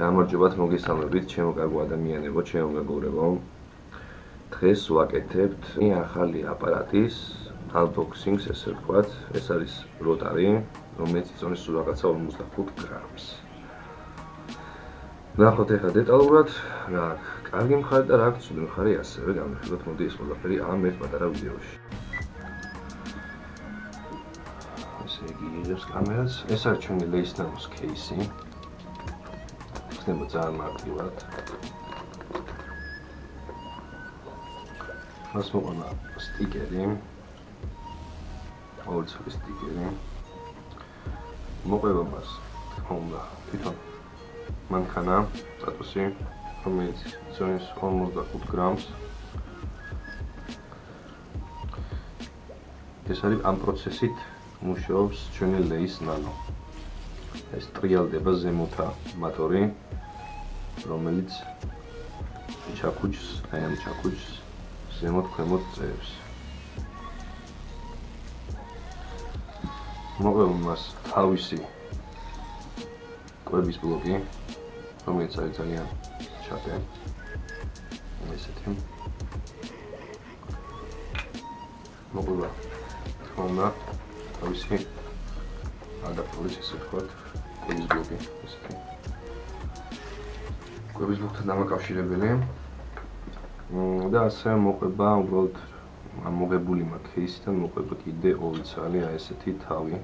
გამარჯობათ მოგესალმებით ჩემო კარგო ადამიანებო, ჩემო მეგობრებო. დღეს ვაკეთებთ ახალი აპარატის unboxing-ს, ესე ვთქვათ. ეს არის როტარი, რომელიც იწონის სულ რაღაცა 45 გრამს. ნახოთ ახლა დეტალურად, რა აქვს კარგი მხარე და რა აქვს ცუდი მხარე, ასევე განვიხილოთ მოდი ეს ყველაფერი ამ ერთ პატარა ვიდეოში. აძლევს კამერას. ეს არის ჩვენი ლეისნამოს кейსი. ხდება ძალიან მარტივად. მას მოყვანა სტიკერი. ორი ცალი სტიკერი. მოყვება მას თქმა თვითონ მანქანა, სტატუსი, რომელიც ზონის 55 გრამს ეს არის ამ პროცესით მუშაობს ჩვენი ლეის ნანო ეს ტრიალდება ზემოთა მოტორი რომელიც ჩაკუჩს, აი ამ ჩაკუჩს ზემოთ ქვემოთ წევს. მოგვიყვება მას თავისი კვების ბლოკი, რომელიც არის ძალიან ჩატე. ესეთი. მოგვიყვება თქონა თავისი ადაპტორის ესე ვთქვათ, კვების ბლოკი, ესეთი. კვების ბლოკთან დამაკავშირებელი. და ასე მოყვება უბრალოდ ამოღებული მაქვს кейსიდან მოყვება კიდე ორი ცალი, აი ესეთი თავი.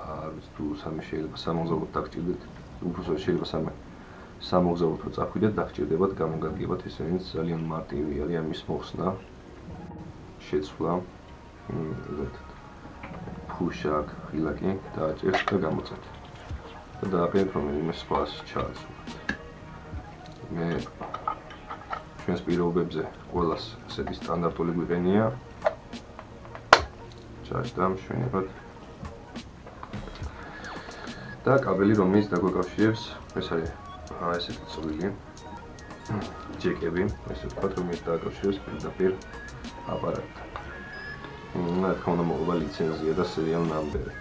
არ ვიცი თუ სამი შეიძლება სამოგზაუროდ დაგჭირდეთ, უფრო შეიძლება სამი. სამოგზაუროდ წახვიდეთ, დაგჭირდებათ, გამოგადგებათ, ესენიც ძალიან მარტივი არის ამის მოხსნა, შეცვლა, მ, ზეთ. ფუშაკ, ხილაკი დააჭერთ და გამოწეთ. და დააყენეთ რომელიმე სხვა ჩააცვლა. მე ჩვენს პირობებზე ყოველას ასეთი სტანდარტული გვიყენია ჩაჭდა მშვენივრად და კაბელი რომელიც დაგვეკავშირებს ეს არის ესეთი წვლილი ჯეკები ესე ვთქვათ რომელიც დააკავშირებს პირდაპირ აპარატთან რა თქმა უნდა მოყვა ლიცენზია და სერიალ ნამბერი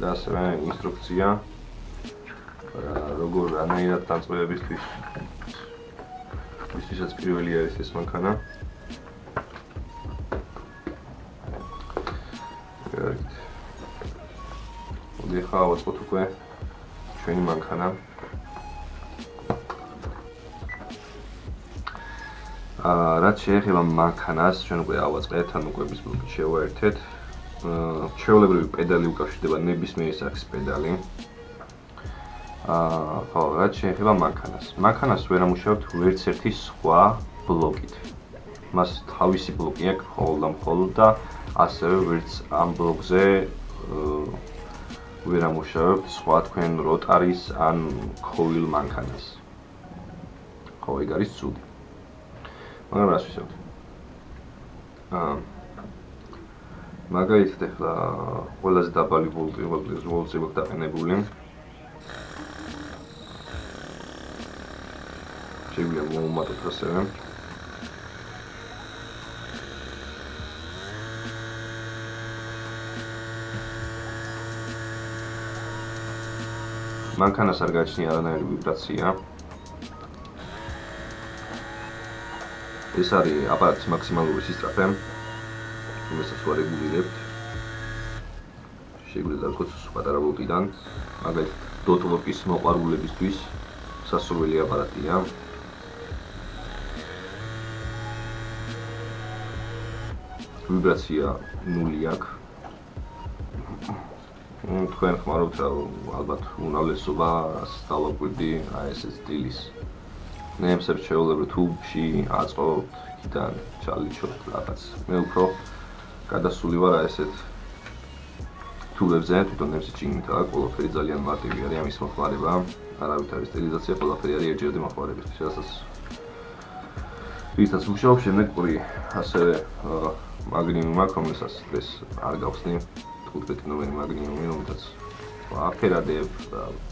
და ასევე ინსტრუქცია. როგორ რანაირად დაწყებებისთვის ისისაც პირველი არის ეს მანქანა. მოდი ხა ავაწყოთ უკვე ჩვენი მანქანა აა რაც შეეხება მანქანას ჩვენ უკვე ავაწყეთ ან უკვე ის ბლოკი შევაერთეთ ჩვეულებრივი პედალი უკავშირდება ნებისმიერ სახის პედალი. აა, ხო, რაც შეეხება მანქანას. მანქანას ვერ ამუშავებთ ვერც ერთი სხვა ბლოკით. მას თავისი ბლოკი აქვს ხოლმე მხოლოდ და ასევე ვერც ამ ბლოკზე ვერ ამუშავებთ სხვა თქვენ როტარის ან ქოვილ მანქანას. ხო, ეგ არის ცუდი. მაგრამ რა შეიძლება? აა მაგალითად ახლა ყველაზე დაბალი ვოლტი ვოლტი ვოლტი დაყენებული შეგვიძლია მომატოთ ასევე. მანქანას არ გააჩნია არანაირი ვიბრაცია ეს არის აპარატის მაქსიმალური სისწრაფე რომელსაც ვარეგულირებთ. შეგვიძლია დავკოთ პატარა ვოლტიდან, მაგალითად დოტლოკის მოყარულებისთვის სასურველი აპარატია. ვიბრაცია ნული აქვს. თქვენ ხმარობთ ალბათ უნავლესობა სტალოკვიდი აი ეს სტილის. ნემსებს შეულებრივ თუბში აწყობთ, იქიდან ჩალიჩობთ რაღაც. მე უფრო გადასული ვარ ესეთ თულებზე, თვითონ ნემსი ჩინითა, ყველაფერი ძალიან მარტივი არის ამის მოხმარება. არავით არის სტილიზაცია, ყველაფერი არის ერთჯერადი მოხმარებისთვის, რასაც ვისაც მუშაობ შემდეგ ყური ასევე მაგნიუმ აქვს, რომელსაც ეს არ გავხსნი 15 ნომერი მაგნიუმი, რომელსაც აფერადებ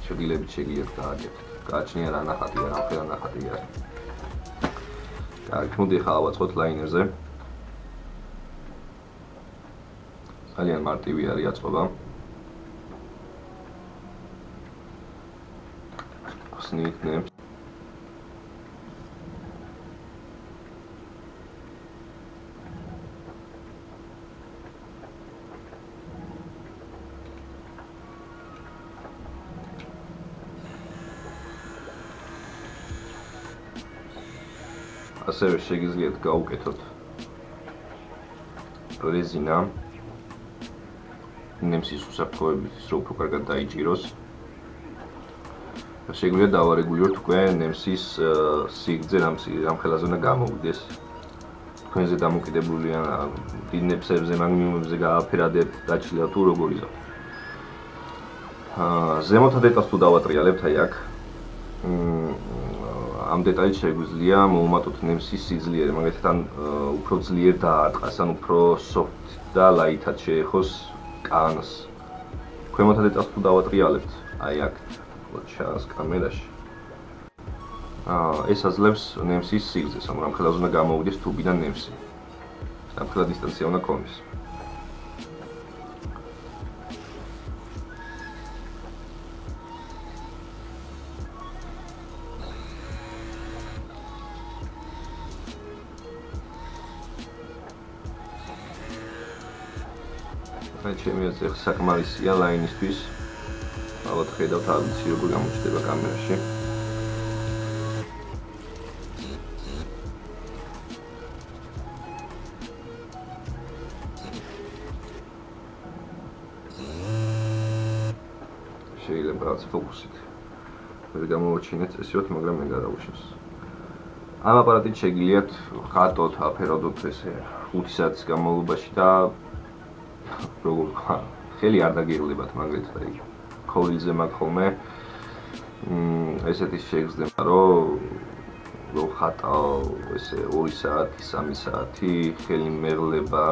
შეგილებით შეგიძლიათ გააკეთოთ. გააჩნია რა ნახატია, რა ფერა ნახატია. კარგი, მოდი ახლა ავაწყოთ ლაინერზე. ძალიან მარტივი არის აწყობა. ხსნით ნებს. ასევე შეგიძლიათ გაუკეთოთ. რეზინა ნემსის უსაფრთხოების რო უფრო კარგად დაიჭიროს. შეგვიძლია დავარეგულიროთ უკვე ნემსის სიგრძე რამ რამ ხელაზე უნდა გამოვიდეს. თქვენზე დამოკიდებულია დიდ ნემსებზე მაგნიუმებზე გააფერადეთ დაჩილა თუ როგორ იზო აა ზემოთა დეტალს თუ დავატრიალებთ აი აქ ამ დეტალით შეგვიძლია მოუმატოთ ნემსის სიძლიერე, მაგალითად ან უფრო ძლიერ დაარტყას, ან უფრო soft და light-ად შეეხოს კანს. ქვემოთ დეტალს თუ დავატრიალებთ, აი აქ ჩას კამერაში. აა ეს აძლევს ნემსის სიგრძეს, ანუ რამხელა უნდა გამოვიდეს თუბიდან ნემსი. რამხელა დისტანცია უნდა კონდეს. აი ჩემი აზრით საკმარისია ლაინისთვის. ალბათ ხედავთ ამისი როგორ გამოჩნდება კამერაში. შეიძლება რაღაც ფოკუსით. ვერ გამოვაჩინეთ წესიოთ, მაგრამ მე გადავუშვის. ამ აპარატით შეგიძლიათ ხატოთ, აფეროდოთ ესე 5 საათის განმავლობაში და როგორ ხელი არ დაგიღლებათ მაგალითად აი ქოვილზე მაგ ხოლმე ესეთი შეგზდება რომ რო ხატაო ესე 2 საათი 3 საათი ხელი მეღლება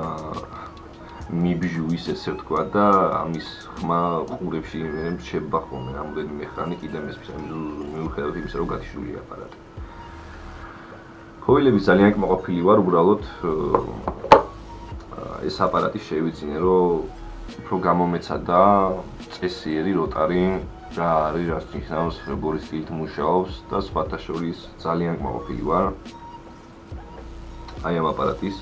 აა მიბჟუის ესე თქვა და ამის ხმა ყურებში მე შეება ხოლმე რამოდენი მექანიკი და მის მიუხედავად იმისა რომ გათიშული აპარატი. ქოვილები ძალიან კმაყოფილი ვარ უბრალოდ ეს აპარატი შევიძინე, რომ უფრო გამომეცადა წესიერი როტარი რა არის, რას ნიშნავს, როგორი სტილით მუშაობს და სხვათა შორის ძალიან გმოყოფილი ვარ. აი ამ აპარატის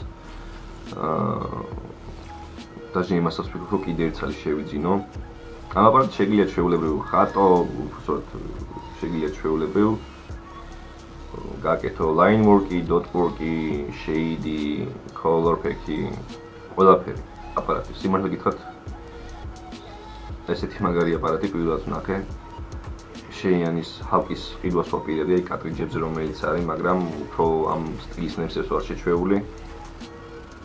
აა დაჟე იმასაც ვფიქრობ, რომ კიდე ერთ ცალი შევიძინო. ამ აპარატი შეგიძლიათ შეულებრივ ხატო, უბრალოდ შეგიძლიათ შეულებრივ გაკეთო line work-ი, dot work-ი, shade-ი, color pack-ი, ყველაფერი. აპარატი სიმართლე გითხრათ. ესეთი მაგარი აპარატი პირველად ვნახე შეიანის ჰალკის ყიდვას ვაპირებდი აი კატრიჯებზე რომელიც არის მაგრამ უფრო ამ სტილის ნემსებს ვარ შეჩვეული.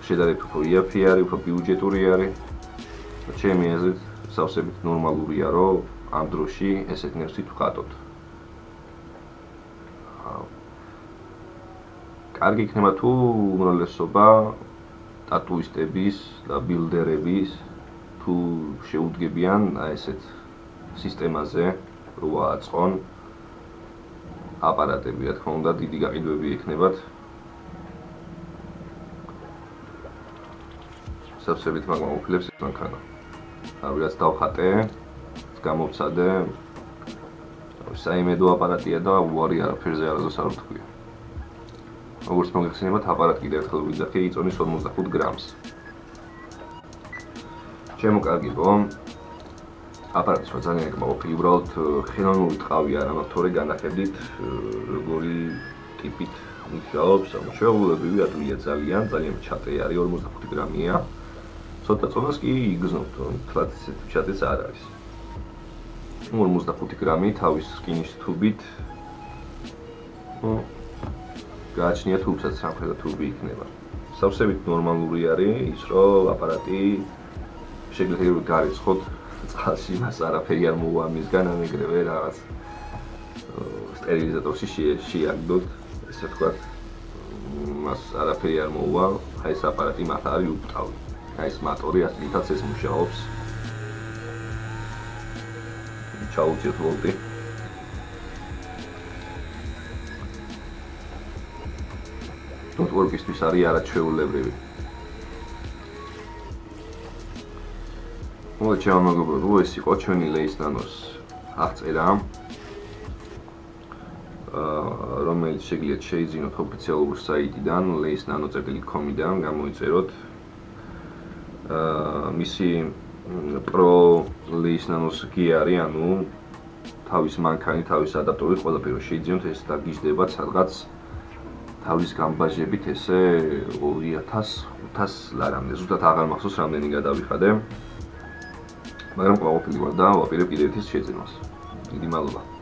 შედარებით უფრო იაფი არის უფრო ბიუჯეტური არის. ჩემი აზრით სავსებით ნორმალურია რომ ამ დროში ესეთ ნემსით ვხატოთ კარგი იქნება თუ უმრავლესობა ტატუისტების და ბილდერების თუ შეუდგებიან აი ესეთ სისტემაზე რო აწყონ აპარატები, რა თქმა უნდა, დიდი გაყიდვები ექნებათ. საფსებით მაგრამ უფლებს ეს მანქანა. აი რაც დავხატე, გამოვცადე. საიმედო აპარატია და უარი არაფერზე არასდროს არ ვთქვი. როგორც მოგეხსენებათ, აპარატი კიდევ ერთხელ ვიძახე, იწონის 55 გრამს. ჩემო კარგიბო. აპარატი სხვა ძალიან ეკმაყოფილი, უბრალოდ ხელოვნური ტყავი არ ამაქვს თორე განახედით როგორი ტიპით მუშაობს, ამ შეუულებრივი ადვილია ძალიან, ძალიან ჩატე არის 45 გრამია. ცოტა წონას კი იგზნობთ, თლაც ესეთ ჩატეს არ არის. 45 გრამი თავის სკინის თუბით. ო გააჩნია თუმცაც სამხრეთ თუბი იქნება. სავსებით ნორმალური არის ის, რომ აპარატი შეიძლება გარიცხოთ წყალში, მას არაფერი არ მოვა მისგან, ამიგრევე რაღაც სტერილიზატორში შეაგდოთ, ესე ვთქვათ. მას არაფერი არ მოვა, აი ეს აპარატი მათ არის უპტავი. აი ეს მოტორი ასეთაც ეს მუშაობს. ჩაუჭირთ ვოლტი. Network-ისთვის არის არაჩვეულებრივი. მოდი ჩემო მეგობრებო, ეს იყო ჩვენი Lace Nano-ს აღწერა. აა რომელიც შეგიძლიათ შეიძინოთ ოფიციალურ საიტიდან lace.nano.com-დან გამოიწეროთ. აა მისი Lace Nano-ს კი არის, ანუ თავის მანქანი, თავის ადაპტორი ყველაფერი შეიძლება ეს დაგიჟდებათ სადღაც თავის გამბაჟებით ესე 2500 ლარამდე. ზუსტად აღარ მახსოვს რამდენი გადავიხადე. მაგრამ ყოველთვის ვარ და ვაპირებ კიდევ ერთის შეძენას. დიდი მადლობა.